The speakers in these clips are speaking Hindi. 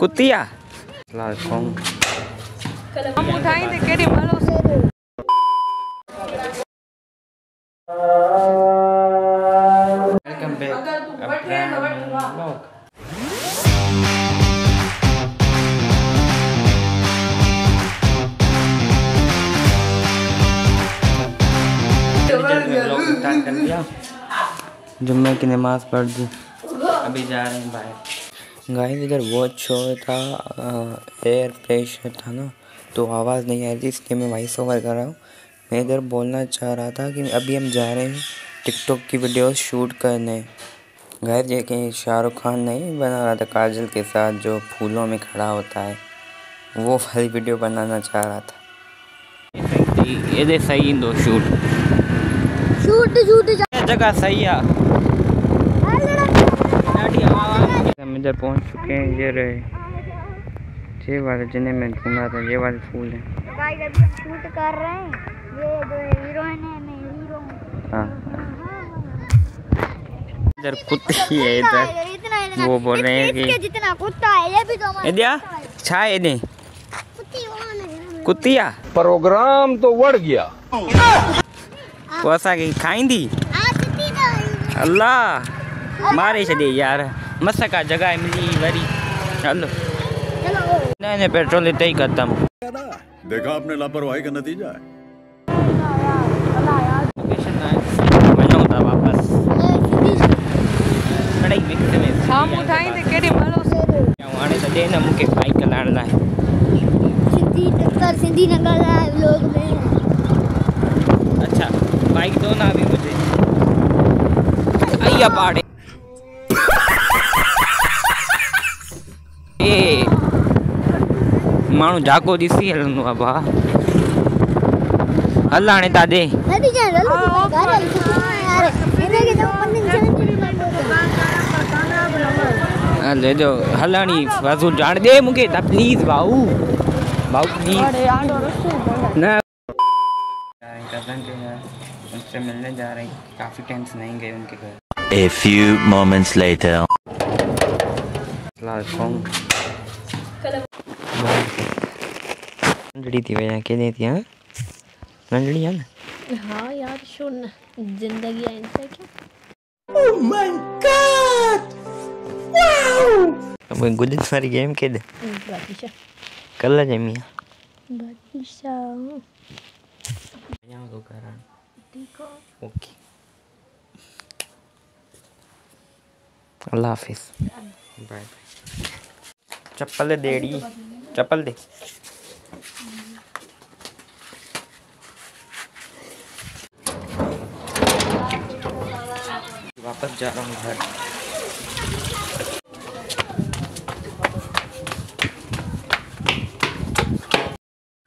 कुतिया। लाल कौन हम उठाएँगे केड़ी मारो से वेलकम बैक जुम्मे की नमाज़ पढ़ दी। अभी जा रहे हैं बाहर। गाइस इधर बहुत शोर था एयर प्रेशर था ना तो आवाज़ नहीं आ रही थी इसलिए मैं वॉइस ओवर कर रहा हूँ। मैं इधर बोलना चाह रहा था कि अभी हम जा रहे हैं टिकटॉक की वीडियो शूट करने। गाइस ये कहीं शाहरुख खान नहीं बना रहा था काजल के साथ जो फूलों में खड़ा होता है। वो वाली वीडियो बनाना चाह रहा था। ये सही दो शूट शूट शूट जगह सही है। हम इधर पहुँच चुके हैं ये रहे। ये वाले जिन्हें मैं ढूंढा था ये वाले फूल हैं। गाइस अभी शूट कर रहे हैं। ये जो हीरोइन है मैं हीरो हूँ। हाँ। इधर कुत्ती है इधर। इतना इतना वो बोल रहे हैं कि- जितना कुत्ता है ये भी तो हमारा कुत्ता है। दे नहीं कुतिया प्रोग्राम तो बढ़ गया। कोसा की तो है। अल्लाह मारे छॾे यार। मस का जगह मिली वरी हलो चलो नहीं नहीं पेट्रोल इतना ही खत्म देखा आपने लापरवाही का नतीजा है लोकेशन आहे वञूं था वापस कड़ाई मिक्स में हम उठाएँगे केड़ी मारो हाणे न मूंखे बाइक हलाइण लाइ सिंधी टक्कर सिंधी न ॻाल्हाए व्लॉग में अच्छा बाइक दो ना अभी मुझे अय्या पाड़े ए माण्हू झाको ॾिसी हलंदो आहे भाउ हल हाणे जा तो पंडित हल जो हलणी वज़ू ॼाण ॾे मूंखे त प्लीज़ भाऊ भाऊ प्लीज़ न कज़न के यहाँ उनसे मिलने जा रहे हैं काफ़ी टाइम से नहीं गए उनके घर A few moments later. लाल कौन नंढड़ी थी वजह के थी हाँ? नंढड़ी है? ना हाँ यार सुन ज़िंदगी है इनसे क्या? अब गुजन वाली गेम खेल। बादशाह। कल जमिया बादशाह। यहाँ को करा ठीक हो। ओके। अल्लाह हाफिज। बाय बाय चप्पल दे डी चप्पल दे। वापस जा रहा हूँ घर।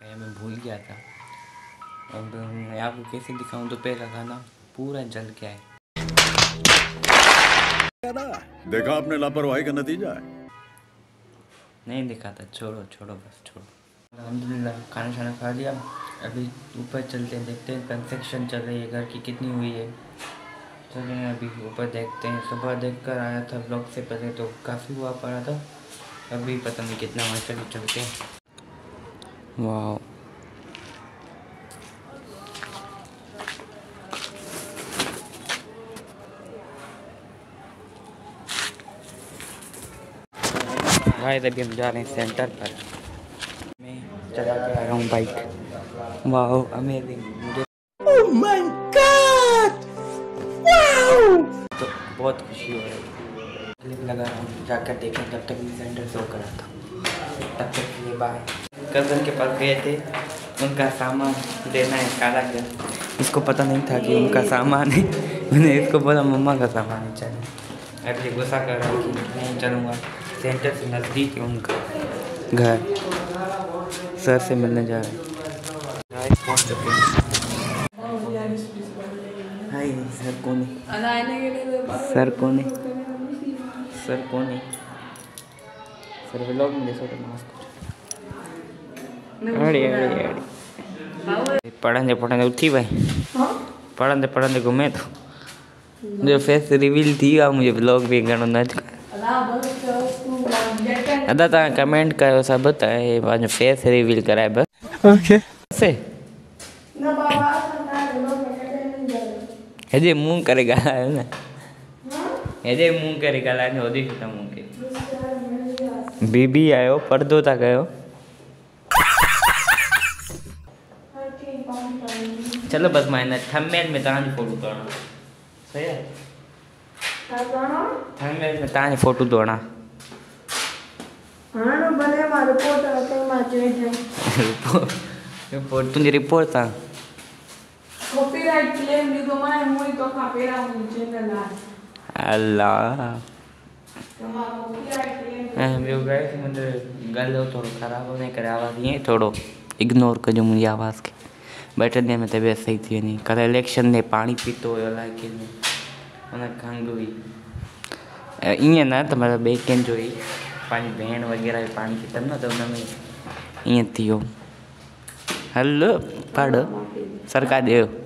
मैं भूल गया था। अब मैं आपको कैसे दिखाऊँ? दोपहर का खाना पूरा जल गया है। देखा आपने लापरवाही का नतीजा है? नहीं दिखा था। छोड़ो छोड़ो बस छोड़ो। अलहमदिल्ला खाना शाना खा लिया। अभी ऊपर चलते हैं देखते हैं। कंस्ट्रक्शन चल रही है घर की कितनी हुई है। चले हैं अभी ऊपर देखते हैं। सुबह देख कर आया था ब्लॉक से पहले तो काफ़ी हुआ पड़ा था। अभी पता नहीं कितना वहाँ चले चलते हैं। वाह भाई, अभी हम जा रहे हैं सेंटर पर। मैं चला के आ रहा हूँ बाइक वाह अमेजिंग बहुत खुशी हो रही है। क्लिप लगा रहा हूँ, जाकर देखें जब तक सेंटर शो करा था। तब तक के लिए बाय कज़न के पास गए थे, उनका सामान देना है, काला गया इसको पता नहीं था कि उनका सामान है। मैंने इसको बोला, मम्मा का सामान है, चलो। ये गुस्सा कर रहा है कि नहीं चलूँगा। सेंटर से नज़दीक है उनका घर। सर से मिलने जा रहे हैं। हाय सर कौन है सर कौन है सर कौन है सर व्लॉग में देखो तो मास्क अड़े अड़े अड़े पढ़ंदे पढ़ंदे उथी भाई पढ़ंदे पढ़ंदे घुमे तो जो फेस रिवील थी वियो आहे मुंहिंजे ब्लॉग बि घणो न दादा तव्हां कमेंट कयो सभु त हे पंहिंजो फेस रिवील कराए बसि ओके हेजे मुंहुं करे ॻाल्हायो न? वधीक त मूंखे बीबी आयो पर्दो था कयो चलो बस माँ थंबनेल में तव्हांजी फ़ोटो थो सही आहे थंबनेल में तव्हांजी फ़ोटो माँ रिपोर्ट तुंहिंजी रिपोर्ट कॉपीराइट क्लेम ॾिठो माँ मूं ई तोखां पहिरियाँ मुंहिंजी चैनल माँ ॿियो गाइस मुंहिंजो गलो थोरो ख़राबु हुन करे आवाज़ु ईअं थोरो इग्नोर कजो मुंहिंजी आवाज़ खे ॿ टे ॾींहं में तबियत सही थी वञे कल्ह इलेक्शन में पाणी पीतो हुयो कंहिं हुन खंघि हुई ईअं न त मतिलबु ॿिए कंहिंजो ई पंहिंजी भेण वग़ैरह जो पाणी पीतमि न त हुन में ईअं थी वियो हल पढ़ सरकार ॾियो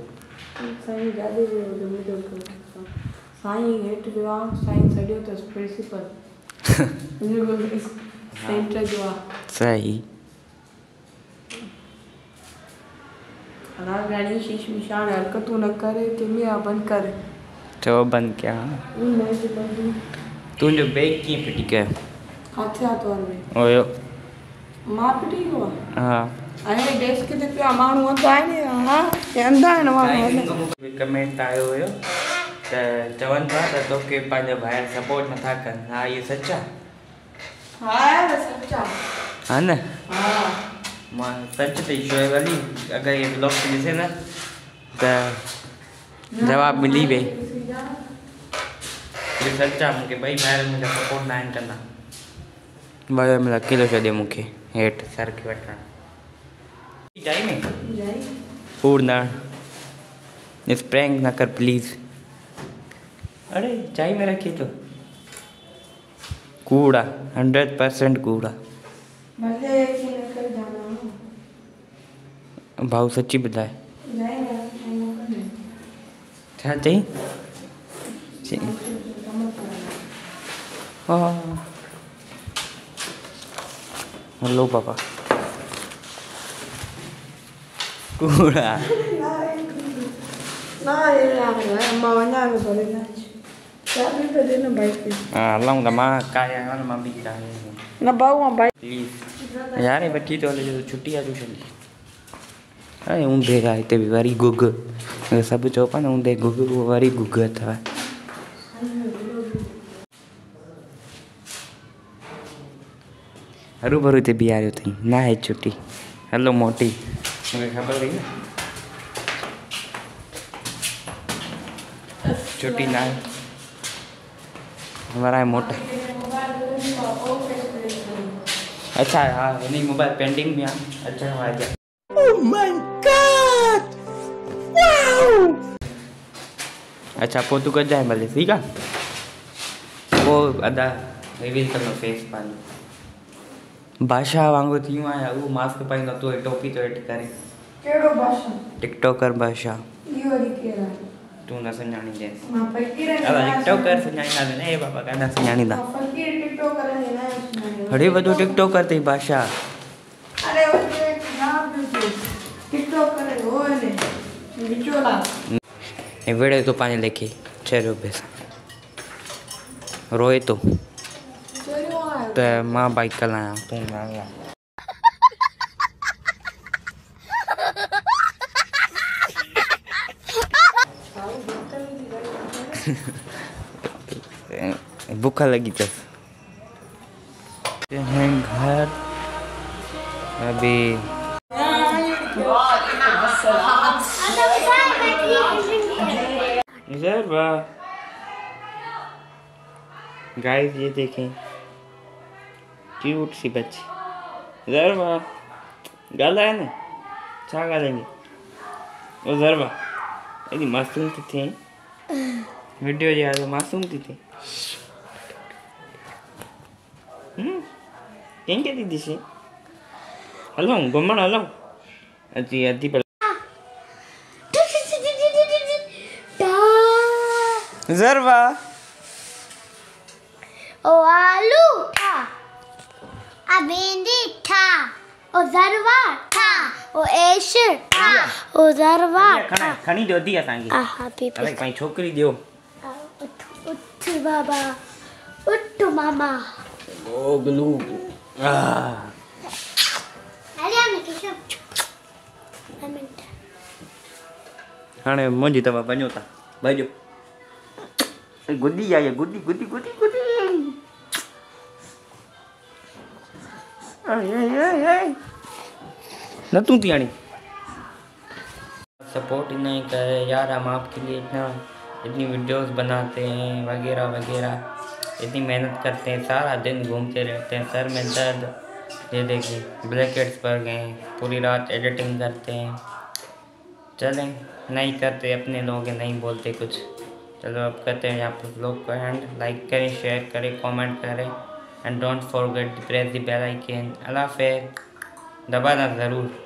साईं जो मुंहिंजो घरु। साईं हेठि वियो आहे साईं सॼो अथसि प्रिंसिपल सेंटर जो आहे सही। रागाणी शीश मिशान हरकतूं न करे किमी आहे बंदि करे। चओ बंदि कयां? तुंहिंजो बैग कीअं फिटी कयो किथे आहे तौर में। माँ पिटी वियो आहे हा। हाणे डेस्क ते पिया माण्हू अंधा आहिनि हा हे? अंधा आहिनि माण्हू कमेंट आयो हुयो त चवनि था त तोखे पंहिंजा ॿाहिरि सपोर्ट नथा कनि हा इहो सच आहे हा यार सचा हा न? माँ सच ते शोएब अली अगरि इहे ब्लॉग ॾिसे न त जवाबु मिली वई इहो सच आहे मूंखे ॿई ॿाहिरि मुंहिंजा सपोर्ट न आहिनि कंदा भले महिल अकेलो छॾियो मूंखे हेठि सर खे वठणु चाही में कूड़ न कर प्लीज़ अरे चाय में रखी तो। कूड़ा हंड्रेड परसेंट कूड़ा। भाऊ सच्ची ना छा चई चई हा। हलो पापा कूड़ा ना ये यार अम्मा वञा में भले ना चाबी तो दे ना बाइक की हा हलूं त माँ काए आहियाँ न माँ बि काए ना बाऊ माँ बाइक प्लीज़ यार हे वठी थो हले जो छुटी आहे ट्यूशन जी अरे ऊंधे खां हिते बि वरी गुग सभु चओ पिया न ऊंधे गुग उहो वरी गुग अथव हरू भरू हिते बीहारियो अथई न आहे छुटी हलो मोटी ख़बर हुई न छुटी न आहे वराए मोटा। अच्छा हाँ नहीं मोबाइल पेंडिंग में आहे अचण वारी आहे अच्छा पोइ तूं कजांइ भले ठीकु पोइ अदा रिवील कंदो फेस पंहिंजो बादशाह वांगुरु थी वियो आहियाँ उहो मास्क पाईंदो तूं हे टोपी थो हेठि करे। केड़ो भाषण टिकटॉकर बादशाह इहो वरी केरु तूं न फ़कीर अदा टिकटॉकर सुञाणींदा न? बाबा सुञाणींदा? माँ फ़कीर टिकटॉकर आहियाँ न सुञाणींदा। अड़े वॾो टिकटॉकर अथई बादशाह अरे उते नाम जो टिकटॉकर हो ने विचोला हे विड़े थो पंहिंजे लेखे। छह रुपए रोए आहे त माँ बाइक हलायां तूं न हलां बुख लगी अथसि हैं घर। अभी गाइस ये देखें। क्यूट सी बच्ची। जरबा। गाला है ना? छा ॻाल्हाईंदी ओ ज़रबा एॾी मासूम थी थिए वीडियो जे हाल मासूम थी। थिए हम्म, कंहिंखे थी ॾिसे हलूं घुमणु हलूं। अची अधी पर ज़रबा। ओ आलू। ठा आ भिंडी ठा ओ जरवा ठा ओ एश ठा ओ जरवा ठा खणी ॾियो थी असांखे आ हा पी अरे पंहिंजी छोकिरी ॾियो आ, उठ उठ बाबा उठ मामा ओ ग्लू अरे हम किशो मिनट हाणे मुंहिंजी अथव वञो था भॼो गुॾी आई आहे गुॾी गुॾी गुॾी गुॾी तू थी आणी सपोर्ट ही नहीं करे यार हम आपके लिए इतना इतनी वीडियोस बनाते हैं वगैरह वगैरह। इतनी मेहनत करते हैं सारा दिन घूमते रहते हैं सर में दर्द। ये देखिए ब्लैकेट्स पर गए पूरी रात एडिटिंग करते हैं। चलें नहीं करते अपने लोग हैं, नहीं बोलते कुछ। चलो अब करते हैं यहाँ पर ब्लॉग को एंड लाइक करें शेयर करें कमेंट करें। and don't forget press the bell icon अल्लाह हाफिज़ दबाना ज़रूर